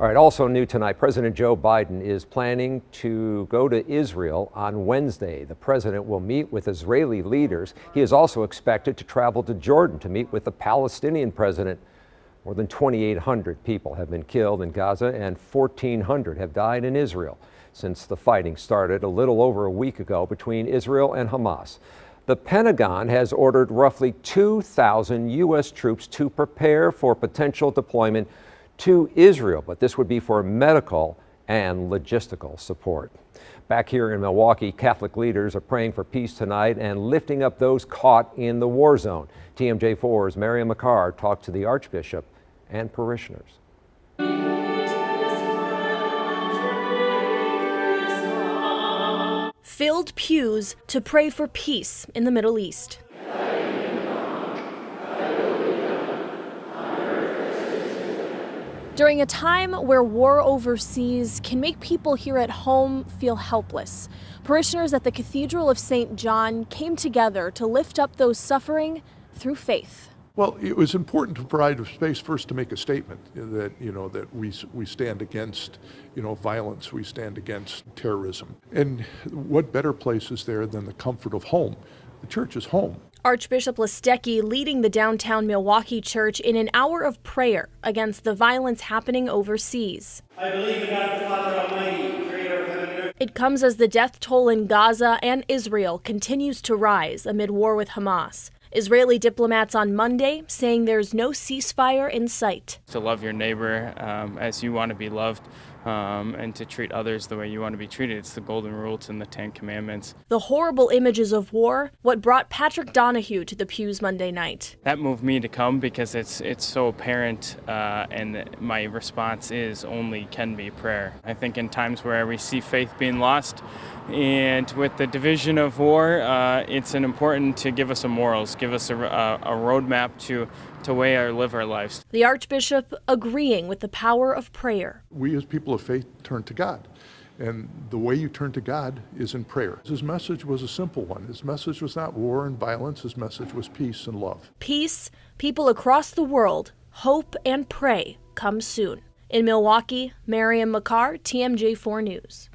All right, also new tonight, President Joe Biden is planning to go to Israel on Wednesday. The president will meet with Israeli leaders. He is also expected to travel to Jordan to meet with the Palestinian president. More than 2,800 people have been killed in Gaza and 1,400 have died in Israel since the fighting started a little over a week ago between Israel and Hamas. The Pentagon has ordered roughly 2,000 U.S. troops to prepare for potential deployment to Israel, but this would be for medical and logistical support. Back here in Milwaukee, Catholic leaders are praying for peace tonight and lifting up those caught in the war zone. TMJ4's Mariam McCarr talked to the Archbishop and parishioners. Filled pews to pray for peace in the Middle East. During a time where war overseas can make people here at home feel helpless, parishioners at the Cathedral of St. John came together to lift up those suffering through faith. Well, it was important to provide a space first to make a statement that you know that we we stand against you know violence, we stand against terrorism, and what better place is there than the comfort of home? The church is home. Archbishop Listecki leading the downtown Milwaukee church in an hour of prayer against the violence happening overseas. I believe in God the Father Almighty, creator of heaven and earth. It comes as the death toll in Gaza and Israel continues to rise amid war with Hamas. Israeli diplomats on Monday saying there's no ceasefire in sight. To love your neighbor um, as you want to be loved um, and to treat others the way you want to be treated. It's the golden rule. It's in the Ten Commandments. The horrible images of war, what brought Patrick Donahue to the pews Monday night. That moved me to come because it's it's so apparent, uh, and my response is only can be prayer. I think in times where we see faith being lost, and with the division of war, uh, it's an important to give us a morals, give us a, a, a roadmap to to way our live our lives. The Archbishop agreeing with the power of prayer. We as people of faith turn to God. And the way you turn to God is in prayer. His message was a simple one. His message was not war and violence. His message was peace and love. Peace, people across the world, hope and pray come soon. In Milwaukee, Mariam McCarr, TMJ4 News.